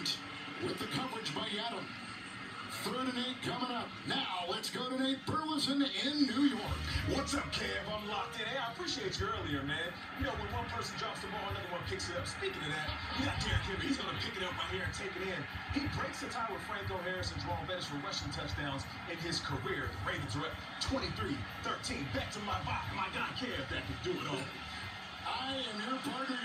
Hunt with the coverage by Adam. Third and eight coming up. Now let's go to Nate Burleson in New York. What's up, Kev? I'm locked in. Hey, I appreciate you earlier, man. You know, when one person drops the ball, another one picks it up. Speaking of that, you got Derrick Henry. He's going to pick it up right here and take it in. He breaks the tie with Franco Harris and Jerome Bettis for rushing touchdowns in his career. The Ravens are up 23-13. Back to my my guy, Kev, that can do it all. I am your partner,